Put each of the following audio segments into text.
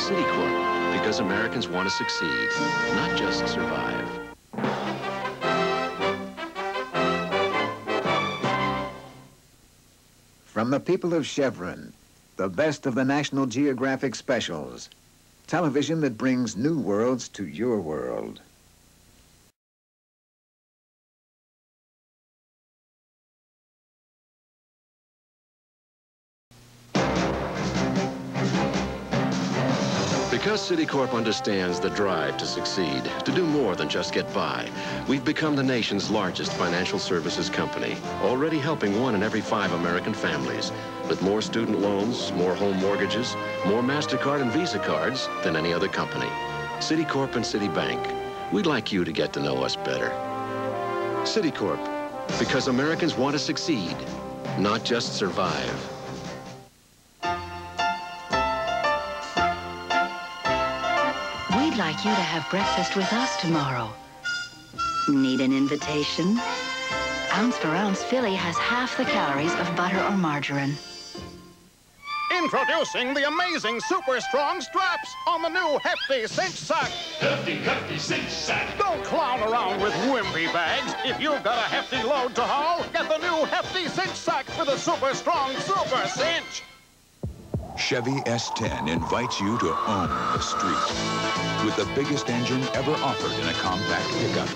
Citicorp, because Americans want to succeed, not just survive. From the people of Chevron, the best of the National Geographic specials. Television that brings new worlds to your world. Citicorp understands the drive to succeed, to do more than just get by, we've become the nation's largest financial services company, already helping one in every five American families, with more student loans, more home mortgages, more MasterCard and Visa cards than any other company. Citicorp and Citibank, we'd like you to get to know us better. Citicorp, because Americans want to succeed, not just survive. Like you to have breakfast with us tomorrow. Need an invitation? Ounce for ounce, Philly has half the calories of butter or margarine. Introducing the amazing super strong straps on the new Hefty Cinch Sak. Hefty, hefty cinch sak. Don't clown around with wimpy bags. If you've got a hefty load to haul, get the new Hefty Cinch Sak for the super strong super cinch. Chevy S10 invites you to own the street with the biggest engine ever offered in a compact pickup.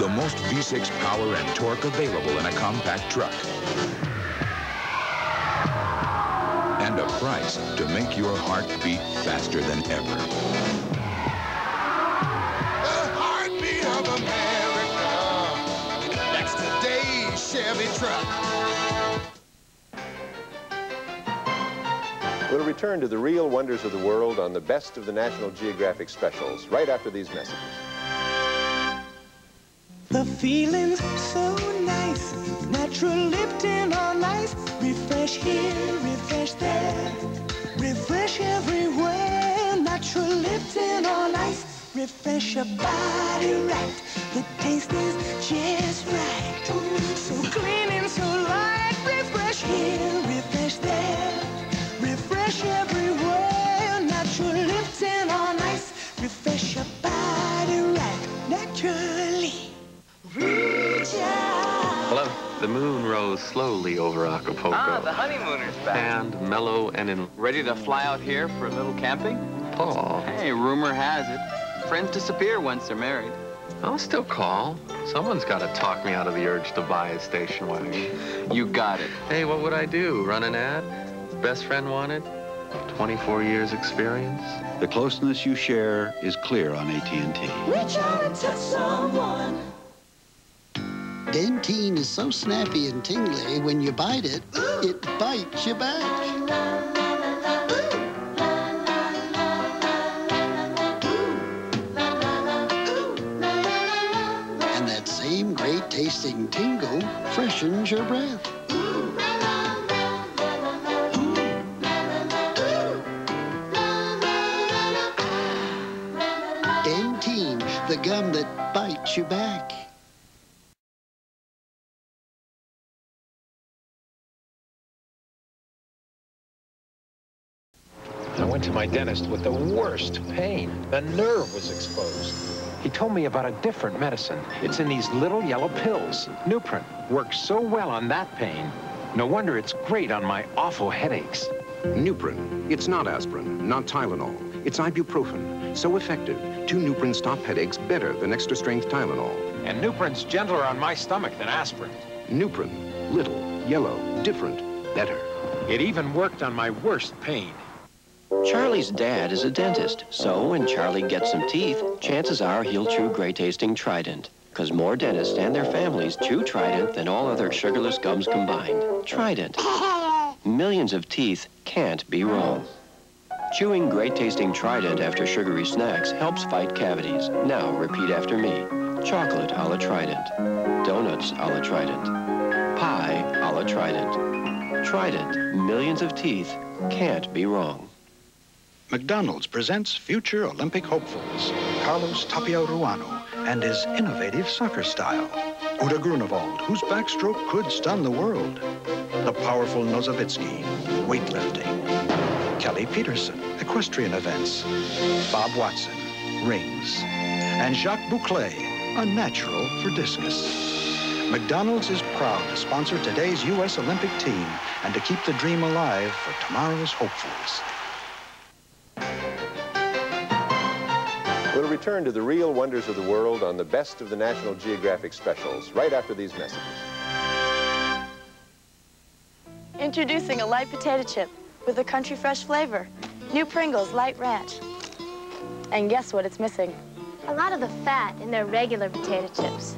The most V6 power and torque available in a compact truck. And a price to make your heart beat faster than ever. Chevy truck. We'll return to the real wonders of the world on the best of the National Geographic specials right after these messages. The feeling's so nice. Natural Lipton on ice. Refresh here, refresh there. Refresh everywhere. Natural Lipton on ice. Refresh your body right. The taste is just right. So clean and so light. Refresh here, refresh there. Refresh everywhere. Natural Lipton on ice. Refresh your body right. Naturally. Reach out. Hello. The moon rose slowly over Acapulco. Ah, the honeymooners back. And mellow and in... Ready to fly out here for a little camping? Paul. Hey, rumor has it. Friends disappear once they're married. I'll still call. Someone's got to talk me out of the urge to buy a station wagon. You got it. Hey, what would I do? Run an ad? Best friend wanted? 24 years experience? The closeness you share is clear on AT&T. Reach out and touch someone. Dentyne is so snappy and tingly, when you bite it, it bites you back. And that same great tasting tingle freshens your breath. The gum that bites you back. I went to my dentist with the worst pain. The nerve was exposed. He told me about a different medicine. It's in these little yellow pills. Nuprin works so well on that pain. No wonder it's great on my awful headaches. Nuprin. It's not aspirin, not Tylenol. It's ibuprofen. So effective, two Nuprin stop headaches better than extra-strength Tylenol. And Nuprin's gentler on my stomach than aspirin. Nuprin. Little, yellow, different, better. It even worked on my worst pain. Charlie's dad is a dentist, so when Charlie gets some teeth, chances are he'll chew great-tasting Trident. Because more dentists and their families chew Trident than all other sugarless gums combined. Trident. Millions of teeth can't be wrong. Chewing great-tasting Trident after sugary snacks helps fight cavities. Now repeat after me. Chocolate a la Trident. Donuts a la Trident. Pie a la Trident. Trident. Millions of teeth can't be wrong. McDonald's presents future Olympic hopefuls, Carlos Tapia Ruano and his innovative soccer style. Uda Grunewald, whose backstroke could stun the world. The powerful Nozovitsky, weightlifting. Harley Peterson, equestrian events. Bob Watson, rings. And Jacques Bouclet, a natural for discus. McDonald's is proud to sponsor today's U.S. Olympic team and to keep the dream alive for tomorrow's hopefuls. We'll return to the real wonders of the world on the best of the National Geographic specials right after these messages. Introducing a light potato chip with a country fresh flavor. New Pringles Light Ranch. And guess what it's missing? A lot of the fat in their regular potato chips.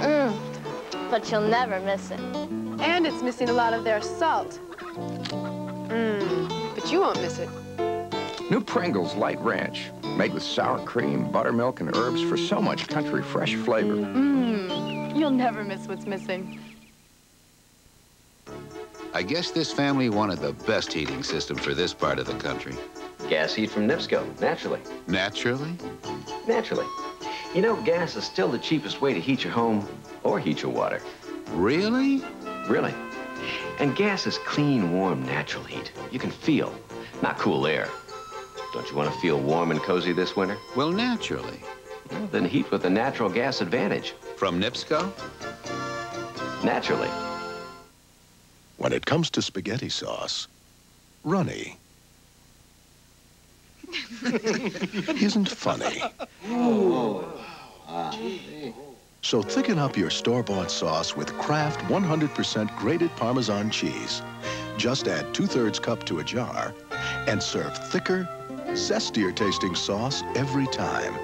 Mmm, but you'll never miss it. And it's missing a lot of their salt. Mmm, but you won't miss it. New Pringles Light Ranch, made with sour cream, buttermilk, and herbs for so much country fresh flavor. Mmm, you'll never miss what's missing. I guess this family wanted the best heating system for this part of the country. Gas heat from NIPSCO, naturally. Naturally? Naturally. You know, gas is still the cheapest way to heat your home or heat your water. Really? Really. And gas is clean, warm, natural heat. You can feel, not cool air. Don't you want to feel warm and cozy this winter? Well, naturally. Well, then heat with the natural gas advantage. From NIPSCO? Naturally. When it comes to spaghetti sauce, runny isn't funny. So thicken up your store-bought sauce with Kraft 100% grated Parmesan cheese. Just add two-thirds cup to a jar and serve thicker, zestier tasting sauce every time.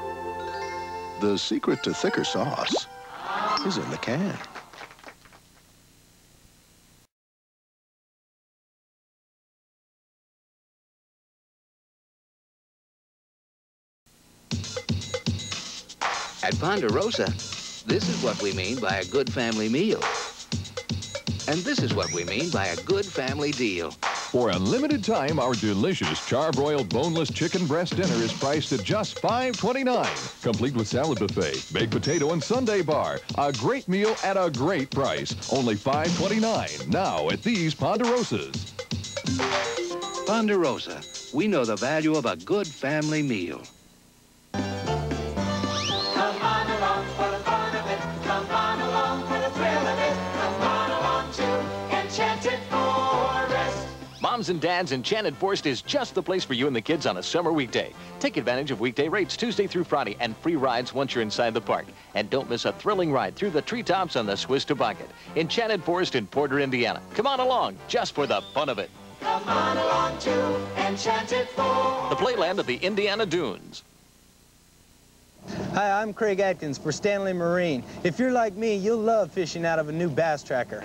The secret to thicker sauce is in the can. At Ponderosa, this is what we mean by a good family meal. And this is what we mean by a good family deal. For a limited time, our delicious charbroiled boneless chicken breast dinner is priced at just $5.29, complete with salad buffet, baked potato, and sundae bar. A great meal at a great price. Only $5.29 now at these Ponderosas. Ponderosa, we know the value of a good family meal. Moms and Dads, Enchanted Forest is just the place for you and the kids on a summer weekday. Take advantage of weekday rates Tuesday through Friday and free rides once you're inside the park. And don't miss a thrilling ride through the treetops on the Swiss Toboggan. Enchanted Forest in Porter, Indiana. Come on along, just for the fun of it. Come on along to Enchanted Forest. The playland of the Indiana Dunes. Hi, I'm Craig Atkins for Stanley Marine. If you're like me, you'll love fishing out of a new bass tracker.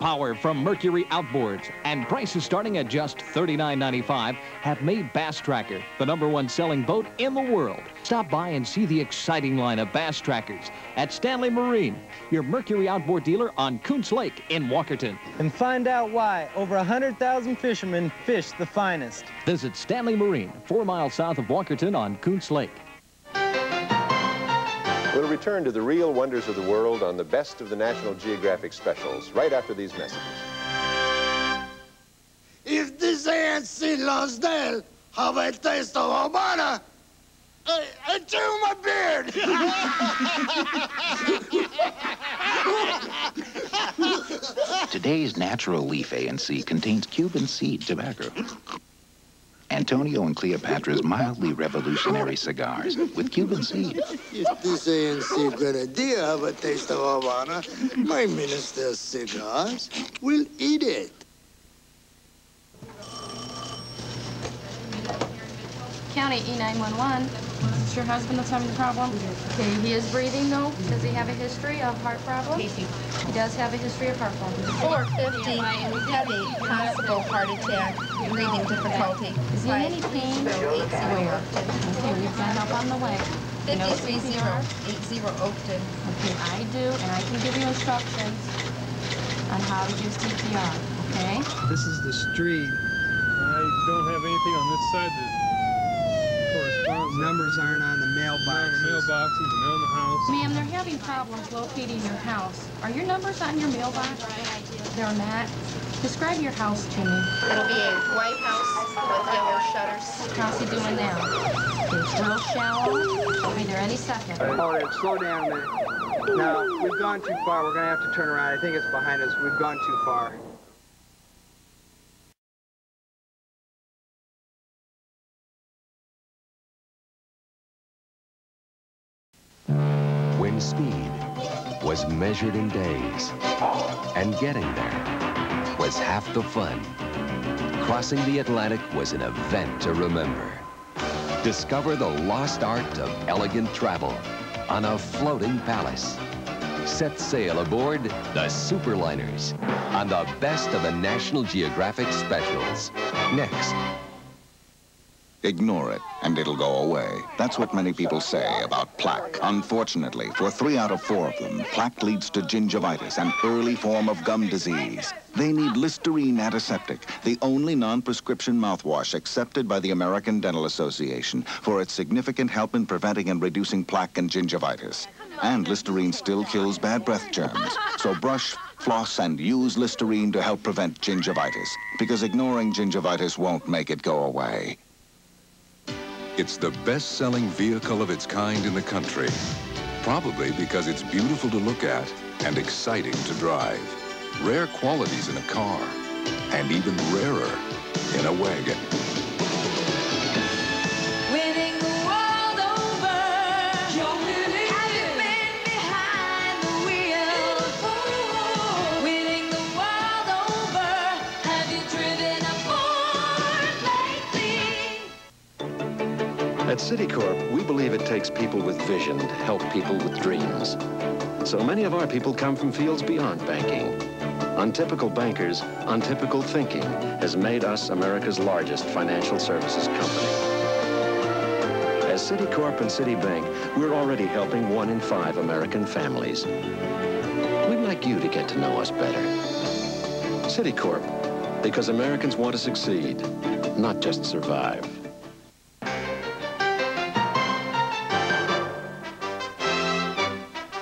Power from Mercury Outboards and prices starting at just $39.95 have made Bass Tracker the number one selling boat in the world. Stop by and see the exciting line of Bass Trackers at Stanley Marine, your Mercury Outboard dealer on Koontz Lake in Walkerton. And find out why over 100,000 fishermen fish the finest. Visit Stanley Marine, four miles south of Walkerton on Koontz Lake. We'll return to the real wonders of the world on the best of the National Geographic specials right after these messages. If this ain't St. Lonsdale, how about a taste of Havana? I, I chew my beard. Today's natural leaf ANC contains Cuban seed tobacco. Antonio and Cleopatra's mildly revolutionary cigars with Cuban seed. if this ain't St. Grenadilla have a taste of Havana, my minister's cigars will eat it. County E911. It's your husband that's having the problem? Okay, he is breathing though? Does he have a history of heart problems? He does have a history of heart problems. 450, heavy, possible heart attack, breathing difficulty. Is he in any pain? 5080 Okay, we've got help on the way. You know what you can try? 5380 Oakton. Okay, I do, and I can give you instructions on how to do CPR, okay? This is the street. I don't have anything on this side that corresponds. Numbers aren't on the mailbox. the mailboxes and on the house. Ma'am, they're having problems locating your house. Are your numbers on your mailbox? They're not. Describe your house to me. It'll be a White House with yellow shutters. How's he doing now? He's real shallow. I'll be there any second. Hold it. Slow down a minute. No, we've gone too far. We're going to have to turn around. I think it's behind us. We've gone too far. Speed was measured in days, and getting there was half the fun. Crossing the Atlantic was an event to remember. Discover the lost art of elegant travel on a floating palace. Set sail aboard the Superliners on the best of the National Geographic specials. Next. Ignore it, and it'll go away. That's what many people say about plaque. Unfortunately, for three out of four of them, plaque leads to gingivitis, an early form of gum disease. They need Listerine Antiseptic, the only non-prescription mouthwash accepted by the American Dental Association for its significant help in preventing and reducing plaque and gingivitis. And Listerine still kills bad breath germs. So brush, floss, and use Listerine to help prevent gingivitis, because ignoring gingivitis won't make it go away. It's the best-selling vehicle of its kind in the country. Probably because it's beautiful to look at and exciting to drive. Rare qualities in a car, and even rarer in a wagon. At Citicorp, we believe it takes people with vision to help people with dreams. So many of our people come from fields beyond banking. Untypical bankers, untypical thinking has made us America's largest financial services company. As Citicorp and Citibank, we're already helping one in five American families. We'd like you to get to know us better. Citicorp, because Americans want to succeed, not just survive.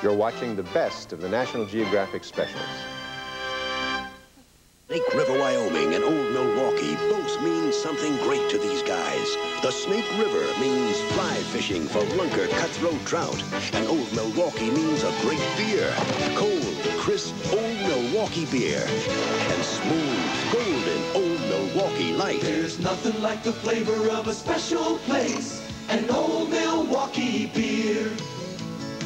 You're watching the best of the National Geographic specials. Snake River, Wyoming and Old Milwaukee both mean something great to these guys. The Snake River means fly fishing for lunker cutthroat trout. And Old Milwaukee means a great beer. Cold, crisp Old Milwaukee beer. And smooth, golden Old Milwaukee Light. There's nothing like the flavor of a special place. An old Milwaukee beer.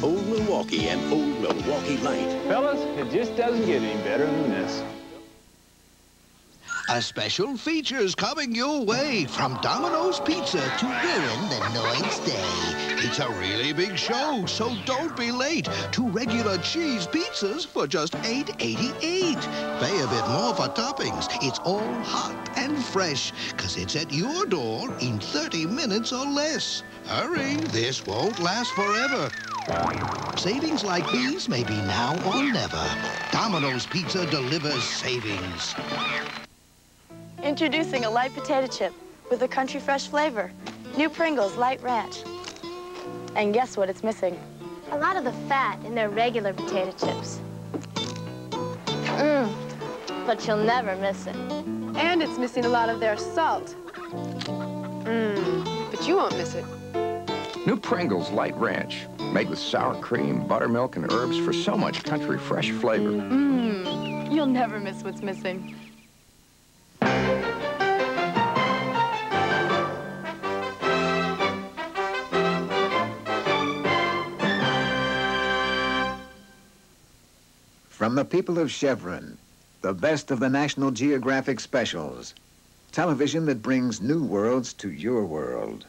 Old Milwaukee and Old Milwaukee Light. Fellas, it just doesn't get any better than this. A special feature's coming your way from Domino's Pizza to ruin the night's day. It's a really big show, so don't be late. Two regular cheese pizzas for just $8.88. Pay a bit more for toppings. It's all hot and fresh, because it's at your door in 30 minutes or less. Hurry, this won't last forever. Savings like these may be now or never. Domino's Pizza delivers savings. Introducing a light potato chip with a country fresh flavor. New Pringles Light Ranch. And guess what it's missing? A lot of the fat in their regular potato chips. Mmm, but you'll never miss it. And it's missing a lot of their salt. Mmm, but you won't miss it. New Pringles Light Ranch, made with sour cream, buttermilk, and herbs for so much country fresh flavor. Mmm, you'll never miss what's missing. From the people of Chevron, the best of the National Geographic specials. Television that brings new worlds to your world.